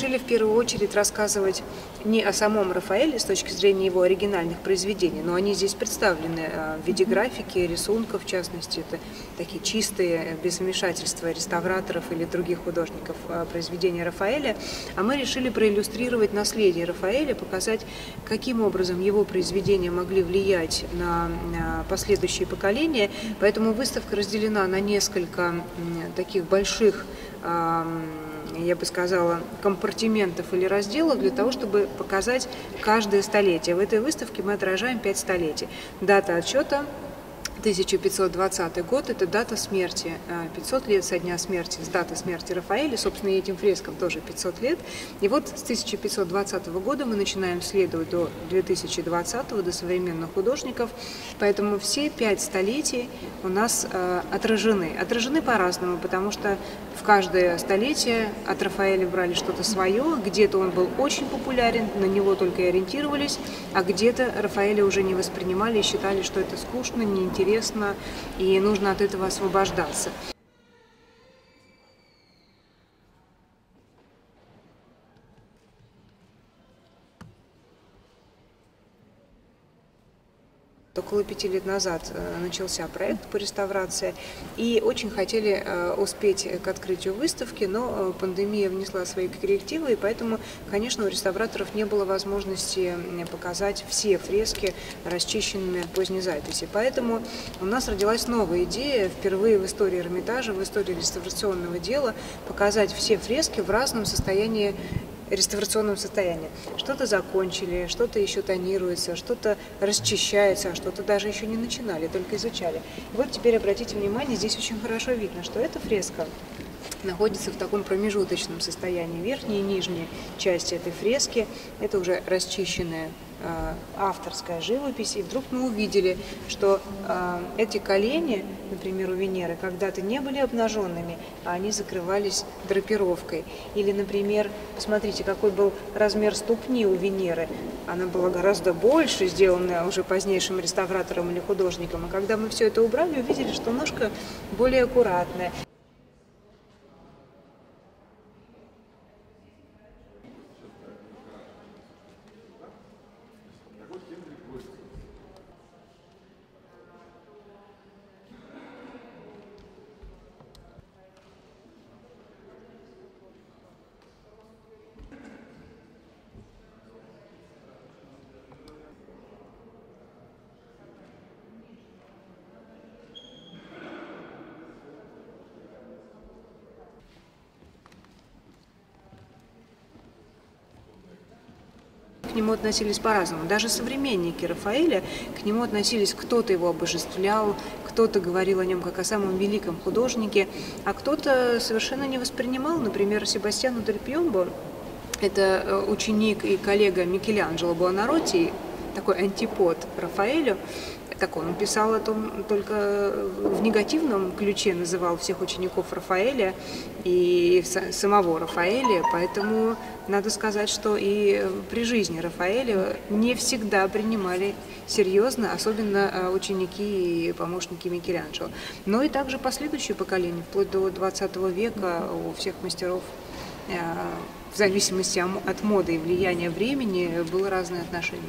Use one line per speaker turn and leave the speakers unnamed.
решили в первую очередь рассказывать не о самом Рафаэле с точки зрения его оригинальных произведений, но они здесь представлены э, в виде графики, рисунков, в частности, это такие чистые, без вмешательства реставраторов или других художников э, произведения Рафаэля. А мы решили проиллюстрировать наследие Рафаэля, показать, каким образом его произведения могли влиять на последующие поколения. Поэтому выставка разделена на несколько таких больших я бы сказала, компартиментов или разделов для того, чтобы показать каждое столетие. В этой выставке мы отражаем пять столетий. Дата отчета 1520 год – это дата смерти, 500 э, лет со дня смерти, с даты смерти Рафаэля, собственно, и этим фрескам тоже 500 лет. И вот с 1520 года мы начинаем следовать до 2020, до современных художников, поэтому все пять столетий у нас э, отражены. Отражены по-разному, потому что в каждое столетие от Рафаэля брали что-то свое, где-то он был очень популярен, на него только и ориентировались, а где-то Рафаэля уже не воспринимали и считали, что это скучно, неинтересно, интересно, и нужно от этого освобождаться. Около пяти лет назад э, начался проект по реставрации, и очень хотели э, успеть к открытию выставки, но э, пандемия внесла свои коррективы, и поэтому, конечно, у реставраторов не было возможности показать все фрески расчищенными поздней записи. Поэтому у нас родилась новая идея, впервые в истории Эрмитажа, в истории реставрационного дела, показать все фрески в разном состоянии реставрационном состоянии. Что-то закончили, что-то еще тонируется, что-то расчищается, а что-то даже еще не начинали, только изучали. И вот теперь обратите внимание, здесь очень хорошо видно, что эта фреска находится в таком промежуточном состоянии. Верхняя и нижняя части этой фрески – это уже расчищенная э, авторская живопись. И вдруг мы увидели, что э, эти колени, например, у Венеры, когда-то не были обнаженными, а они закрывались драпировкой. Или, например, посмотрите, какой был размер ступни у Венеры. Она была гораздо больше, сделанная уже позднейшим реставратором или художником. И когда мы все это убрали, увидели, что ножка более аккуратная. Нему относились по-разному. Даже современники Рафаэля к нему относились, кто-то его обожествлял, кто-то говорил о нем как о самом великом художнике, а кто-то совершенно не воспринимал, например, Себастьяну Дель Пьомбо, это э, ученик и коллега Микеланджело Буонаротти, такой антипод Рафаэлю, так он писал о том только в негативном ключе, называл всех учеников Рафаэля и самого Рафаэля, поэтому надо сказать, что и при жизни Рафаэля не всегда принимали серьезно, особенно э, ученики и помощники Микеланджело. Но и также последующие поколения, вплоть до 20 века у всех мастеров э, в зависимости от моды и влияния времени было разное отношение.